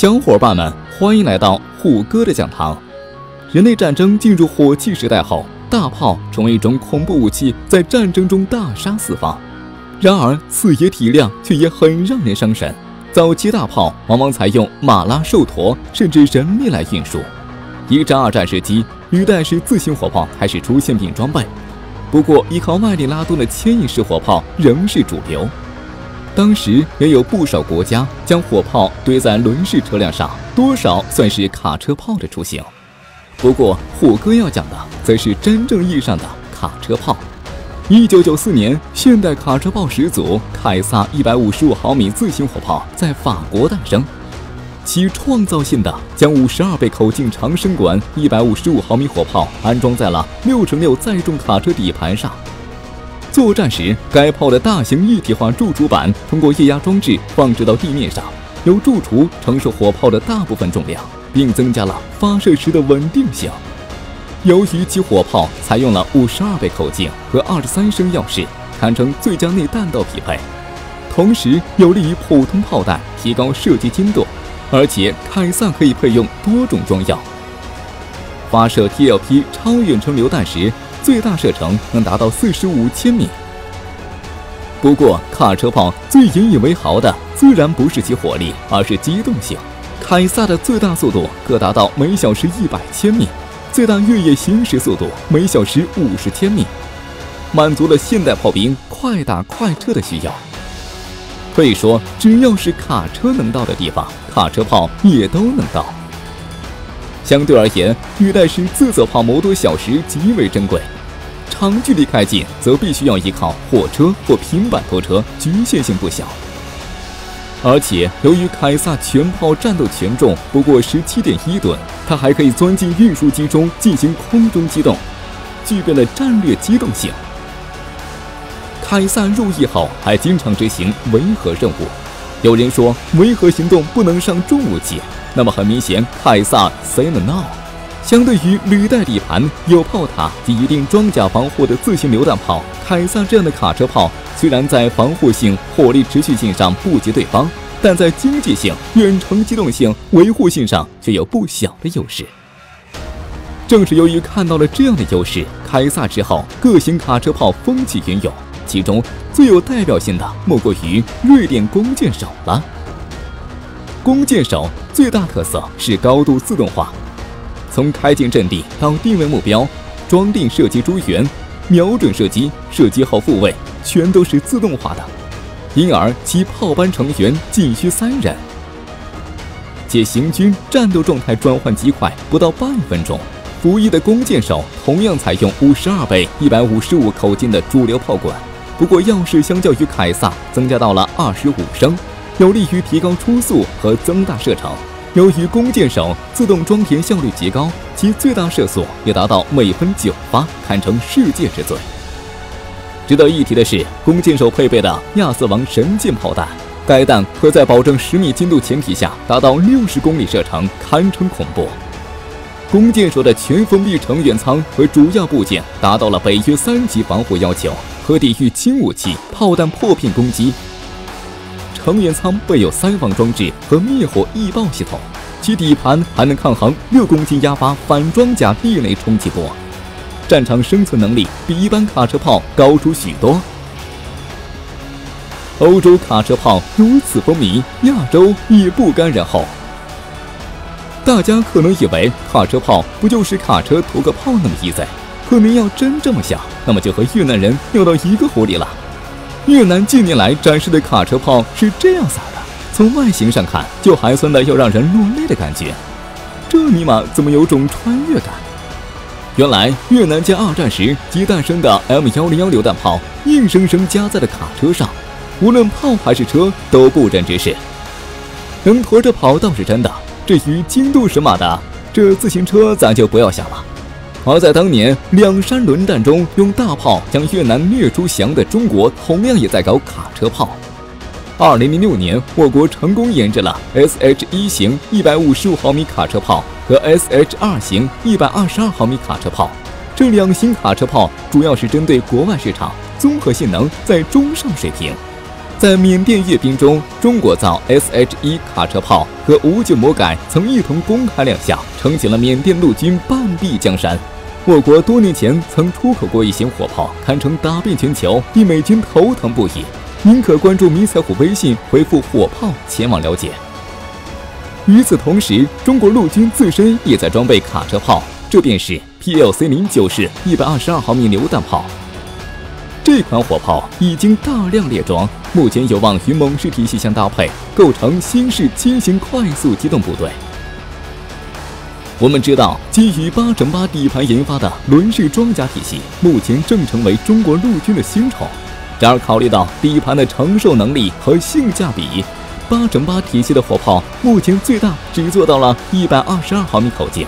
小伙伴们，欢迎来到虎哥的讲堂。人类战争进入火器时代后，大炮成为一种恐怖武器，在战争中大杀四方。然而，此爷体量却也很让人伤神。早期大炮往往采用马拉、兽驼，甚至人力来运输。一战、二战时期，履带式自行火炮开始出现并装备，不过依靠外力拉动的牵引式火炮仍是主流。当时也有不少国家将火炮堆在轮式车辆上，多少算是卡车炮的雏形。不过，虎哥要讲的则是真正意义上的卡车炮。一九九四年，现代卡车炮始祖凯撒一百五十五毫米自行火炮在法国诞生，其创造性的将五十二倍口径长身管一百五十五毫米火炮安装在了六乘六载重卡车底盘上。作战时，该炮的大型一体化柱础板通过液压装置放置到地面上，由柱础承受火炮的大部分重量，并增加了发射时的稳定性。由于其火炮采用了五十二倍口径和二十三升药式，堪称最佳内弹道匹配，同时有利于普通炮弹提高射击精度。而且凯撒可以配用多种装药，发射 TLP 超远程榴弹时。最大射程能达到四十五千米。不过，卡车炮最引以为豪的自然不是其火力，而是机动性。凯撒的最大速度可达到每小时一百千米，最大越野行驶速度每小时五十千米，满足了现代炮兵快打快撤的需要。可以说，只要是卡车能到的地方，卡车炮也都能到。相对而言，履带式自走炮摩托小时极为珍贵，长距离开进则必须要依靠货车或平板拖车，局限性不小。而且，由于凯撒全炮战斗权重不过十七点一吨，它还可以钻进运输机中进行空中机动，具备了战略机动性。凯撒入役后还经常执行维和任务，有人说维和行动不能上重武器。那么很明显，凯撒 say no。相对于履带底盘、有炮塔及一定装甲防护的自行榴弹炮，凯撒这样的卡车炮虽然在防护性、火力持续性上不及对方，但在经济性、远程机动性、维护性上却有不小的优势。正是由于看到了这样的优势，凯撒之后各型卡车炮风起云涌，其中最有代表性的莫过于瑞典弓箭手了。弓箭手最大特色是高度自动化，从开进阵地到定位目标、装定射击诸元、瞄准射击、射击后复位，全都是自动化的，因而其炮班成员仅需三人，且行军战斗状态转换极快，不到半分钟。服役的弓箭手同样采用五十二倍一百五十五口径的主流炮管，不过样式相较于凯撒增加到了二十五升。有利于提高初速和增大射程。由于弓箭手自动装填效率极高，其最大射速也达到每分九发，堪称世界之最。值得一提的是，弓箭手配备的亚瑟王神箭炮弹，该弹可在保证十米精度前提下达到六十公里射程，堪称恐怖。弓箭手的全封闭成员舱和主要部件达到了北约三级防护要求，可抵御轻武器、炮弹破片攻击。成员舱备有三防装置和灭火易爆系统，其底盘还能抗衡六公斤压发反装甲地雷冲击波，战场生存能力比一般卡车炮高出许多。欧洲卡车炮如此风靡，亚洲也不甘人后。大家可能以为卡车炮不就是卡车涂个炮那么意思可您要真这么想，那么就和越南人尿到一个壶里了。越南近年来展示的卡车炮是这样撒的，从外形上看就寒酸的要让人落泪的感觉，这尼玛怎么有种穿越感？原来越南在二战时即诞生的 M 幺零幺榴弹炮硬生生加在了卡车上，无论炮还是车都不忍直视，能驮着跑倒是真的，至于精度神马的，这自行车咱就不要想了。而在当年两山轮战中，用大炮将越南虐出翔的中国，同样也在搞卡车炮。二零零六年，我国成功研制了 SH 一型一百五十五毫米卡车炮和 SH 二型一百二十二毫米卡车炮。这两型卡车炮主要是针对国外市场，综合性能在中上水平。在缅甸阅兵中，中国造 SH-1 卡车炮和五九魔改曾一同公开亮相，撑起了缅甸陆军半壁江山。我国多年前曾出口过一型火炮，堪称打遍全球，令美军头疼不已。您可关注迷彩虎微信，回复“火炮”前往了解。与此同时，中国陆军自身也在装备卡车炮，这便是 PLC 零九式一百二十二毫米榴弹炮。这款火炮已经大量列装，目前有望与猛士体系相搭配，构成新式轻型快速机动部队。我们知道，基于八乘八底盘研发的轮式装甲体系，目前正成为中国陆军的新宠。然而，考虑到底盘的承受能力和性价比，八乘八体系的火炮目前最大只做到了一百二十二毫米口径。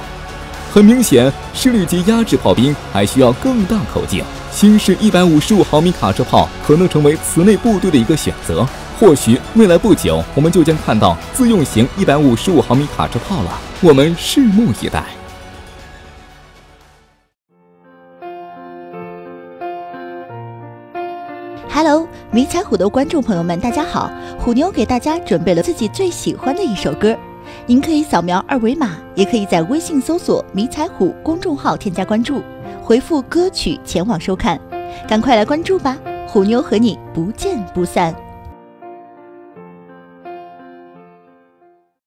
很明显，师力级压制炮兵还需要更大口径。新式一百五十五毫米卡车炮可能成为此类部队的一个选择。或许未来不久，我们就将看到自用型一百五十五毫米卡车炮了。我们拭目以待。Hello，迷彩虎的观众朋友们，大家好！虎妞给大家准备了自己最喜欢的一首歌，您可以扫描二维码，也可以在微信搜索“迷彩虎”公众号添加关注，回复歌曲前往收看，赶快来关注吧！虎妞和你不见不散。